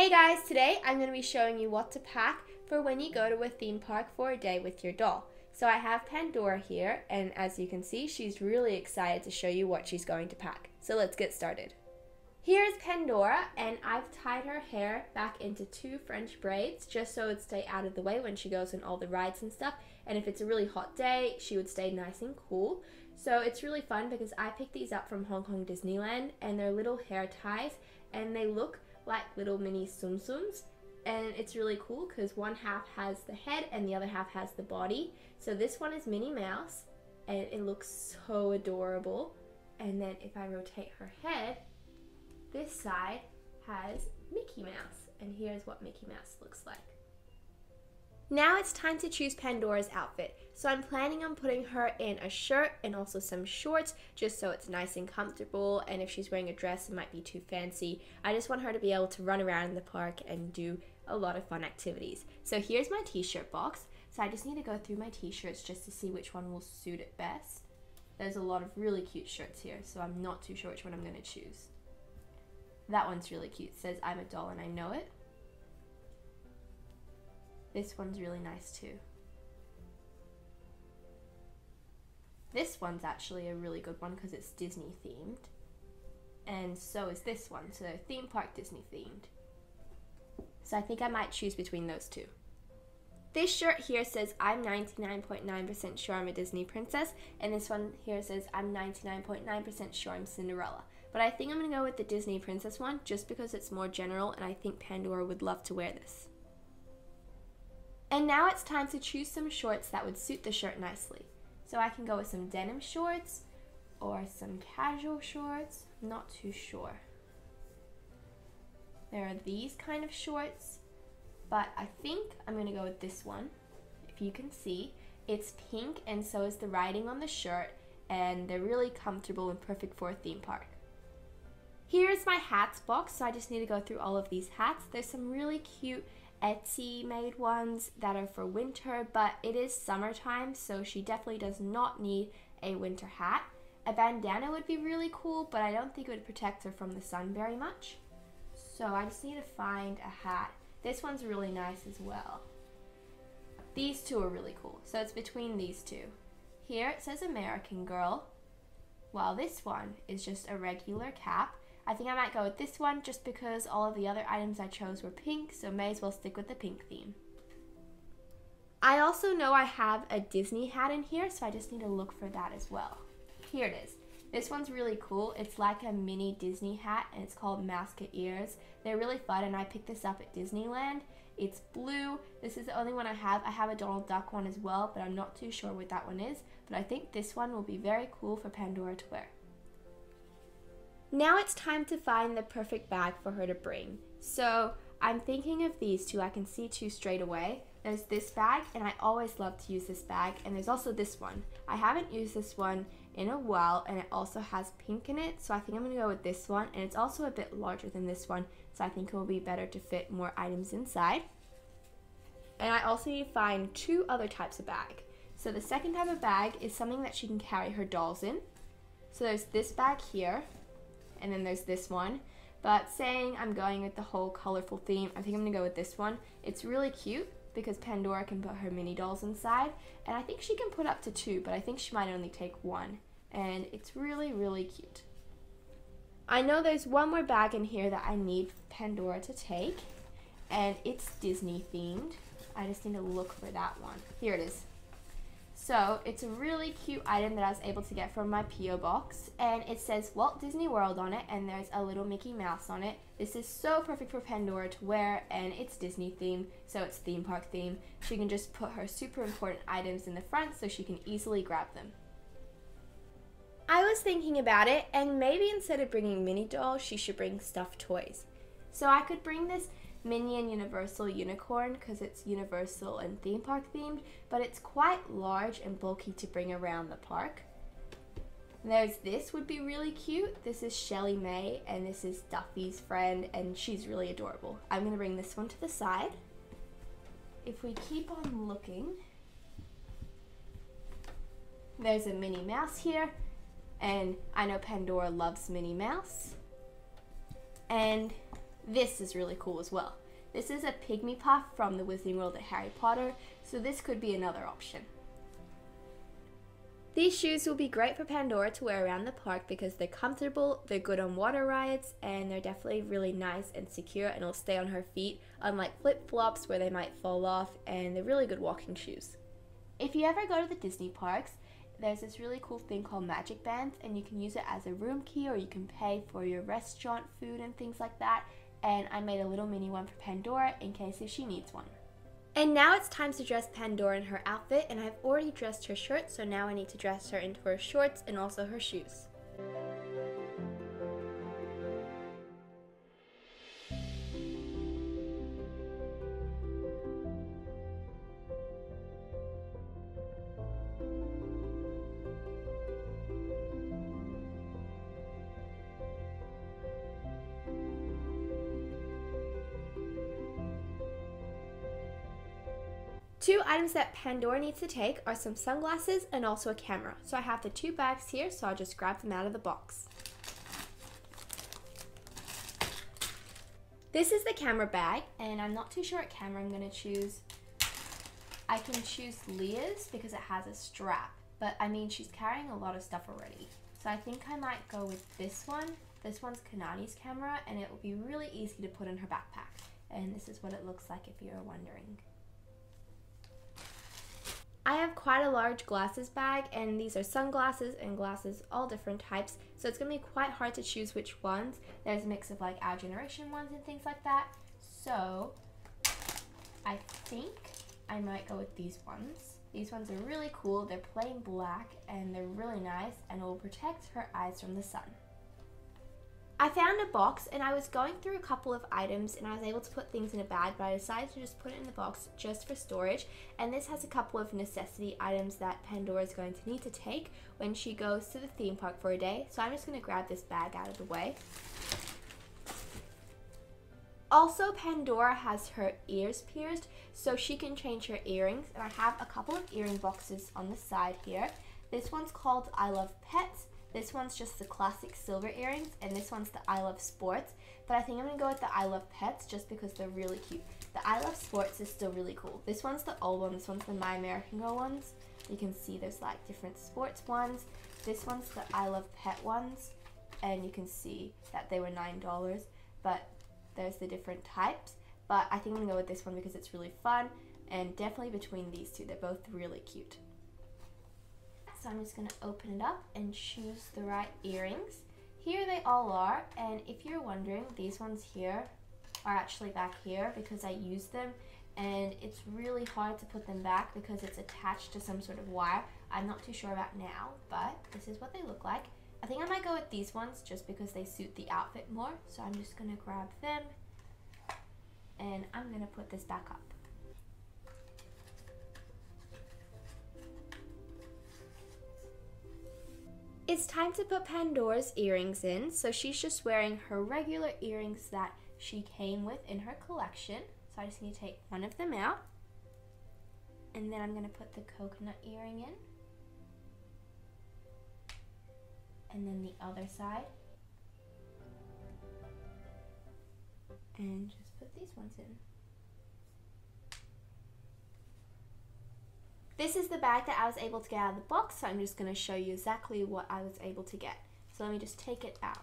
Hey guys, today I'm going to be showing you what to pack for when you go to a theme park for a day with your doll. So I have Pandora here, and as you can see, she's really excited to show you what she's going to pack. So let's get started. Here's Pandora, and I've tied her hair back into two French braids just so it'd stay out of the way when she goes on all the rides and stuff. And if it's a really hot day, she would stay nice and cool. So it's really fun because I picked these up from Hong Kong Disneyland, and they're little hair ties, and they look like little mini Tsum Tsums and it's really cool because one half has the head and the other half has the body. So this one is Minnie Mouse and it looks so adorable. And then if I rotate her head, this side has Mickey Mouse and here's what Mickey Mouse looks like. Now it's time to choose Pandora's outfit. So I'm planning on putting her in a shirt and also some shorts just so it's nice and comfortable and if she's wearing a dress it might be too fancy. I just want her to be able to run around in the park and do a lot of fun activities. So here's my t-shirt box. So I just need to go through my t-shirts just to see which one will suit it best. There's a lot of really cute shirts here so I'm not too sure which one I'm going to choose. That one's really cute. It says I'm a doll and I know it. This one's really nice too. This one's actually a really good one because it's Disney themed. And so is this one, so theme park Disney themed. So I think I might choose between those two. This shirt here says I'm 99.9% .9 sure I'm a Disney princess, and this one here says I'm 99.9% .9 sure I'm Cinderella. But I think I'm gonna go with the Disney princess one just because it's more general and I think Pandora would love to wear this. And now it's time to choose some shorts that would suit the shirt nicely. So I can go with some denim shorts or some casual shorts, not too sure. There are these kind of shorts, but I think I'm gonna go with this one. If you can see, it's pink and so is the writing on the shirt and they're really comfortable and perfect for a theme park. Here's my hats box, so I just need to go through all of these hats. There's some really cute Etsy made ones that are for winter, but it is summertime, so she definitely does not need a winter hat. A bandana would be really cool, but I don't think it would protect her from the sun very much. So I just need to find a hat. This one's really nice as well. These two are really cool, so it's between these two. Here it says American Girl, while this one is just a regular cap. I think I might go with this one just because all of the other items I chose were pink, so may as well stick with the pink theme. I also know I have a Disney hat in here, so I just need to look for that as well. Here it is. This one's really cool. It's like a mini Disney hat and it's called Masca Ears. They're really fun and I picked this up at Disneyland. It's blue. This is the only one I have. I have a Donald Duck one as well, but I'm not too sure what that one is. But I think this one will be very cool for Pandora to wear. Now it's time to find the perfect bag for her to bring. So I'm thinking of these two. I can see two straight away. There's this bag, and I always love to use this bag. And there's also this one. I haven't used this one in a while, and it also has pink in it. So I think I'm going to go with this one. And it's also a bit larger than this one, so I think it will be better to fit more items inside. And I also need to find two other types of bag. So the second type of bag is something that she can carry her dolls in. So there's this bag here, and then there's this one. But saying I'm going with the whole colorful theme, I think I'm gonna go with this one. It's really cute because Pandora can put her mini dolls inside, and I think she can put up to two, but I think she might only take one. And it's really, really cute. I know there's one more bag in here that I need Pandora to take, and it's Disney themed. I just need to look for that one. Here it is. So it's a really cute item that I was able to get from my P.O. box. And it says Walt Disney World on it and there's a little Mickey Mouse on it. This is so perfect for Pandora to wear and it's Disney themed, so it's theme park theme. She can just put her super important items in the front so she can easily grab them. I was thinking about it and maybe instead of bringing mini dolls, she should bring stuffed toys. So I could bring this Minion Universal Unicorn because it's Universal and theme park themed, but it's quite large and bulky to bring around the park. There's this would be really cute. This is ShellieMay and this is Duffy's friend and she's really adorable. I'm to bring this one to the side. If we keep on looking, there's a Minnie Mouse here and I know Pandora loves Minnie Mouse. And This is really cool as well. This is a pygmy puff from the Wizarding World of Harry Potter, so this could be another option. These shoes will be great for Pandora to wear around the park because they're comfortable, they're good on water rides, and they're definitely really nice and secure and will stay on her feet, unlike flip flops where they might fall off, and they're really good walking shoes. If you ever go to the Disney parks, there's this really cool thing called Magic Bands, and you can use it as a room key or you can pay for your restaurant food and things like that. And I made a little mini one for Pandora in case if she needs one. And now it's time to dress Pandora in her outfit, and I've already dressed her shirt, so now I need to dress her into her shorts and also her shoes. Two items that Pandora needs to take are some sunglasses and also a camera. So I have the two bags here, so I'll just grab them out of the box. This is the camera bag, and I'm not too sure what camera I'm going to choose. I can choose Leah's because it has a strap, but I mean, she's carrying a lot of stuff already. So I think I might go with this one. This one's Kanani's camera, and it will be really easy to put in her backpack. And this is what it looks like if you're wondering. I have quite a large glasses bag and these are sunglasses and glasses, all different types. So it's going to be quite hard to choose which ones. There's a mix of like our generation ones and things like that. So I think I might go with these ones. These ones are really cool. They're plain black and they're really nice and will protect her eyes from the sun. I found a box and I was going through a couple of items and I was able to put things in a bag, but I decided to just put it in the box just for storage. And this has a couple of necessity items that Pandora is going to need to take when she goes to the theme park for a day. So I'm just going to grab this bag out of the way. Also, Pandora has her ears pierced, so she can change her earrings. And I have a couple of earring boxes on the side here. This one's called I Love Pets this one's just the classic silver earrings, and this one's the I Love Sports. But I think I'm gonna go with the I Love Pets just because they're really cute. The I Love Sports is still really cool. This one's the old one, this one's the My American Girl ones. You can see there's like different sports ones. This one's the I Love Pet ones, and you can see that they were $9, but there's the different types. But I think I'm gonna go with this one because it's really fun, and definitely between these two, they're both really cute. So I'm just to open it up and choose the right earrings. Here they all are, and if you're wondering, these ones here are actually back here because I used them and it's really hard to put them back because it's attached to some sort of wire. I'm not too sure about now, but this is what they look like. I think I might go with these ones just because they suit the outfit more. So I'm just gonna grab them and I'm gonna put this back up. It's time to put Pandora's earrings in. So she's just wearing her regular earrings that she came with in her collection. So I just need to take one of them out. And then I'm going to put the coconut earring in. And then the other side. And just put these ones in. This is the bag that I was able to get out of the box, so I'm just going to show you exactly what I was able to get. So let me just take it out.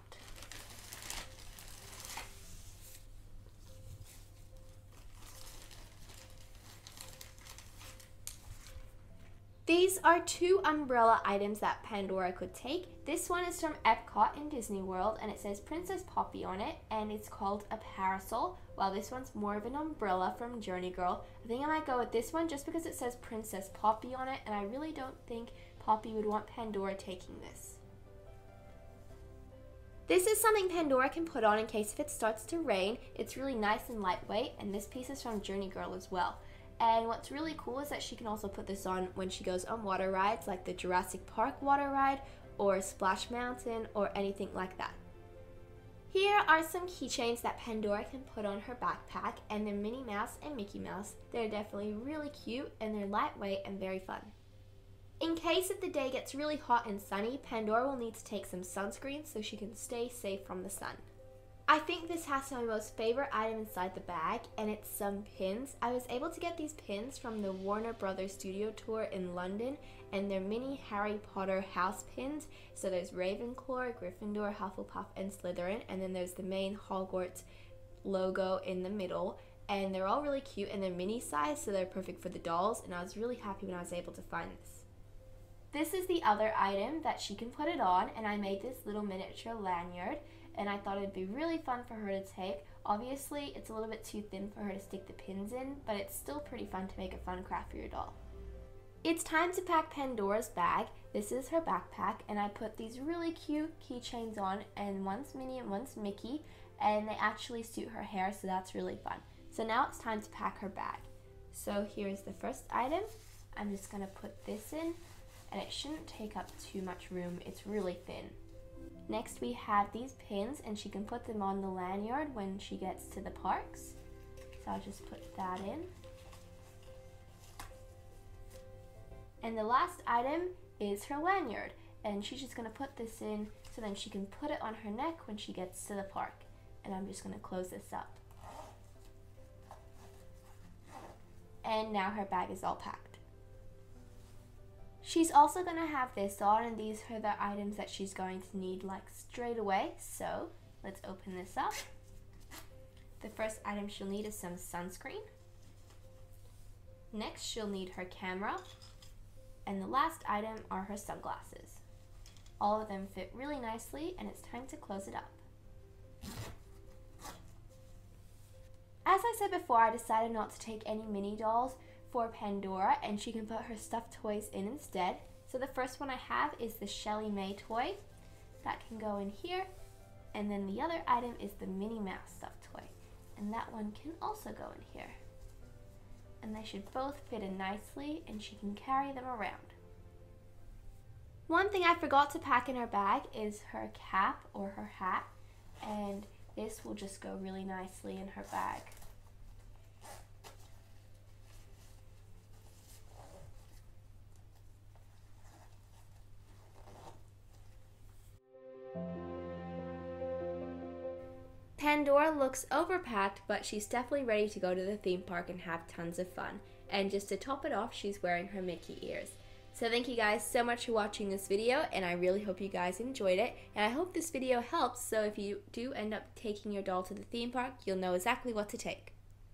These are two umbrella items that Pandora could take. This one is from Epcot in Disney World and it says Princess Poppy on it and it's called a parasol while this one's more of an umbrella from Journey Girl. I think I might go with this one just because it says Princess Poppy on it and I really don't think Poppy would want Pandora taking this. This is something Pandora can put on in case if it starts to rain. It's really nice and lightweight and this piece is from Journey Girl as well. And what's really cool is that she can also put this on when she goes on water rides like the Jurassic Park water ride or Splash Mountain or anything like that. Here are some keychains that Pandora can put on her backpack and they're Minnie Mouse and Mickey Mouse. They're definitely really cute and they're lightweight and very fun. In case if the day gets really hot and sunny, Pandora will need to take some sunscreen so she can stay safe from the sun. I think this has my most favorite item inside the bag, and it's some pins. I was able to get these pins from the Warner Brothers Studio Tour in London, and they're mini Harry Potter house pins. So there's Ravenclaw, Gryffindor, Hufflepuff, and Slytherin, and then there's the main Hogwarts logo in the middle. And they're all really cute, and they're mini size, so they're perfect for the dolls, and I was really happy when I was able to find this. This is the other item that she can put it on, and I made this little miniature lanyard and I thought it'd be really fun for her to take. Obviously, it's a little bit too thin for her to stick the pins in, but it's still pretty fun to make a fun craft for your doll. It's time to pack Pandora's bag. This is her backpack, and I put these really cute keychains on, and one's Minnie and one's Mickey, and they actually suit her hair, so that's really fun. So now it's time to pack her bag. So here's the first item. I'm just gonna put this in, and it shouldn't take up too much room. It's really thin. Next we have these pins and she can put them on the lanyard when she gets to the parks. So I'll just put that in. And the last item is her lanyard and she's just going to put this in so then she can put it on her neck when she gets to the park. And I'm just going to close this up. And now her bag is all packed. She's also going to have this on and these are the items that she's going to need like straight away. So let's open this up. The first item she'll need is some sunscreen. Next she'll need her camera. And the last item are her sunglasses. All of them fit really nicely and it's time to close it up. As I said before, I decided not to take any mini dolls for Pandora and she can put her stuffed toys in instead. So the first one I have is the ShellieMay toy. That can go in here. And then the other item is the Minnie Mouse stuffed toy. And that one can also go in here. And they should both fit in nicely and she can carry them around. One thing I forgot to pack in her bag is her cap or her hat. And this will just go really nicely in her bag. Pandora looks overpacked, but she's definitely ready to go to the theme park and have tons of fun. And just to top it off, she's wearing her Mickey ears. So thank you guys so much for watching this video, and I really hope you guys enjoyed it. And I hope this video helps, so if you do end up taking your doll to the theme park, you'll know exactly what to take.